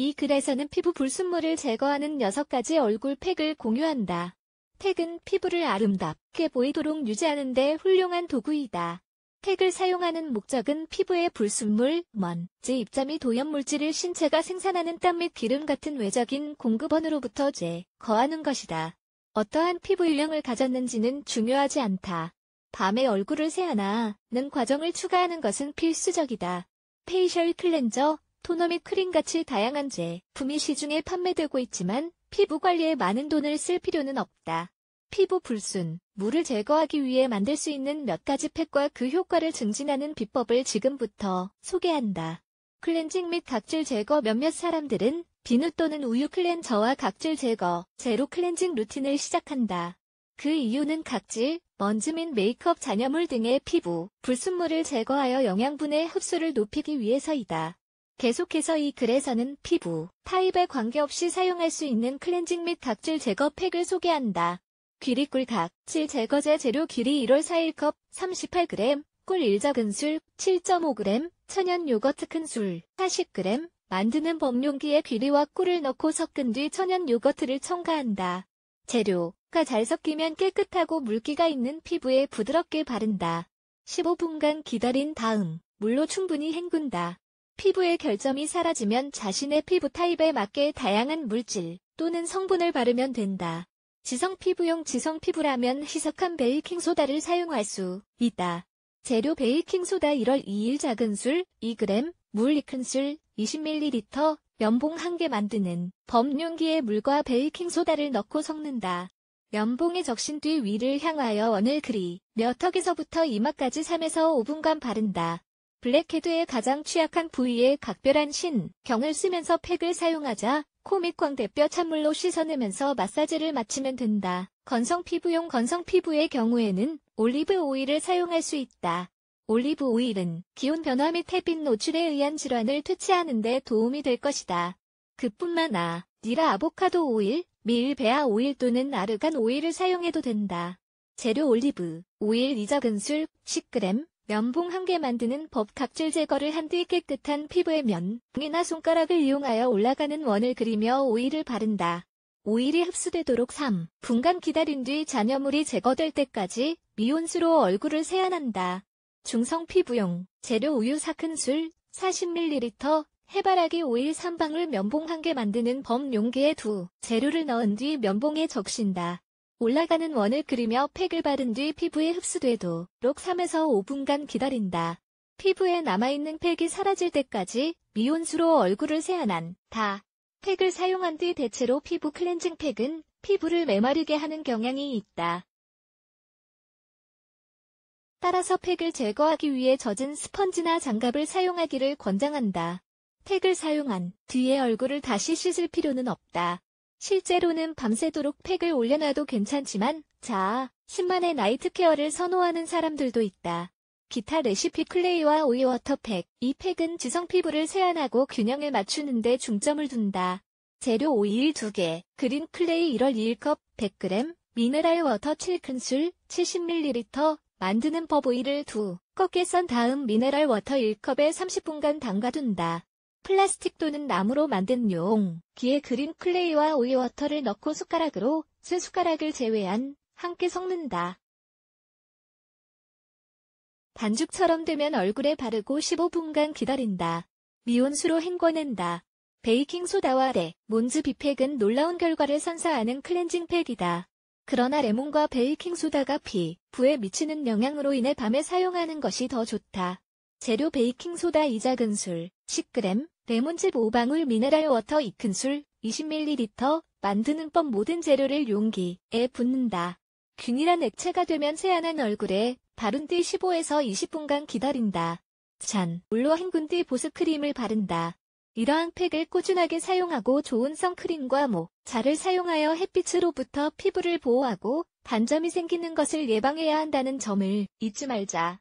이 글에서는 피부 불순물을 제거하는 6가지 얼굴 팩을 공유한다. 팩은 피부를 아름답게 보이도록 유지하는 데 훌륭한 도구이다. 팩을 사용하는 목적은 피부의 불순물, 먼지, 입자 및 오염물질을 신체가 생산하는 땀 및 기름 같은 외적인 공급원으로부터 제거하는 것이다. 어떠한 피부 유형을 가졌는지는 중요하지 않다. 밤에 얼굴을 세안하는 과정을 추가하는 것은 필수적이다. facial cleanser, 토너 및 크림같이 다양한 제품이 시중에 판매되고 있지만 피부 관리에 많은 돈을 쓸 필요는 없다. 피부 불순물을 제거하기 위해 만들 수 있는 몇 가지 팩과 그 효과를 증진하는 비법을 지금부터 소개한다. 클렌징 및 각질 제거 몇몇 사람들은 비누 또는 우유 cleanser와 각질 제거제로 cleansing routine을 시작한다. 그 이유는 각질, 먼지 및 메이크업 잔여물 등의 피부, 불순물을 제거하여 영양분의 흡수를 높이기 위해서이다. 계속해서 이 글에서는 피부, 타입에 관계없이 사용할 수 있는 클렌징 및 각질 제거 팩을 소개한다. 귀리꿀 각질 제거제 재료 귀리 1월 4일 컵 38g, 꿀 1적은술 7.5g, 천연 요거트 큰술 40g, 만드는 범용기에 귀리와 꿀을 넣고 섞은 뒤 천연 요거트를 첨가한다. 재료가 잘 섞이면 깨끗하고 물기가 있는 피부에 부드럽게 바른다. 15분간 기다린 다음 물로 충분히 헹군다. 피부의 결점이 사라지면 자신의 피부 타입에 맞게 다양한 물질 또는 성분을 바르면 된다. 지성 피부용 지성 피부라면 희석한 베이킹 소다를 사용할 수 있다. 재료 베이킹 소다 1월 2일 작은 술 2g, 물 2큰술 20ml, 면봉 1개 만드는 범용기에 물과 베이킹 소다를 넣고 섞는다. 면봉에 적신 뒤 위를 향하여 원을 그리며 턱에서부터 이마까지 3에서 5분간 바른다. blackhead의 가장 취약한 부위에 각별한 신경을 쓰면서 팩을 사용하자 코 및 광대뼈 찬물로 씻어내면서 마사지를 마치면 된다. 건성 피부용 건성 피부의 경우에는 올리브 오일을 사용할 수 있다. 올리브 오일은 기온 변화 및 햇빛 노출에 의한 질환을 퇴치하는 데 도움이 될 것이다. 그뿐만 아니라 아보카도 오일, 밀 배아 오일 또는 아르간 오일을 사용해도 된다. 재료 올리브, 오일 2작은술 10g, 면봉 한 개 만드는 법 각질 제거를 한 뒤 깨끗한 피부에 면이나 손가락을 이용하여 올라가는 원을 그리며 오일을 바른다. 오일이 흡수되도록 3 분간 기다린 뒤 잔여물이 제거될 때까지 미온수로 얼굴을 세안한다. 중성 피부용 재료 우유 4큰술 40ml 해바라기 오일 3방울 면봉 한 개 만드는 범 용기에 두 재료를 넣은 뒤 면봉에 적신다. 올라가는 원을 그리며 팩을 바른 뒤 피부에 흡수되도록 3에서 5분간 기다린다. 피부에 남아있는 팩이 사라질 때까지 미온수로 얼굴을 세안한 다. 팩을 사용한 뒤 대체로 피부 클렌징 팩은 피부를 메마르게 하는 경향이 있다. 따라서 팩을 제거하기 위해 젖은 스펀지나 장갑을 사용하기를 권장한다. 팩을 사용한 뒤에 얼굴을 다시 씻을 필요는 없다. 실제로는 밤새도록 팩을 올려놔도 괜찮지만 자신만의 night care를 선호하는 사람들도 있다. 기타 레시피 clay와 오이 water팩. 이 팩은 지성 피부를 세안하고 균형을 맞추는 데 중점을 둔다. 재료 오일 2개, 그린 클레이 1월 2일 컵 100g, mineral water 7큰술 70ml, 만드는 법 오일을 2꺾에 썬 다음 mineral water 1컵에 30분간 담가둔다. 플라스틱 또는 나무로 만든 용기에 green clay와 오이water를 넣고 숟가락으로 세 숟가락을 제외한 함께 섞는다. 반죽처럼 되면 얼굴에 바르고 15분간 기다린다. 미온수로 헹궈낸다. 베이킹소다와 레몬즙 이 팩은 놀라운 결과를 선사하는 클렌징 팩이다. 그러나 레몬과 베이킹소다가 피부에 미치는 영향으로 인해 밤에 사용하는 것이 더 좋다. 재료 베이킹소다 2작은술 10g, 레몬즙 5방울 mineral water 2큰술 20ml 만드는 법 모든 재료를 용기에 붓는다. 균일한 액체가 되면 세안한 얼굴에 바른 뒤 15에서 20분간 기다린다. 찬물로 헹군 뒤 보습크림을 바른다. 이러한 팩을 꾸준하게 사용하고 좋은 선크림과 모자를 사용하여 햇빛으로부터 피부를 보호하고 반점이 생기는 것을 예방해야 한다는 점을 잊지 말자.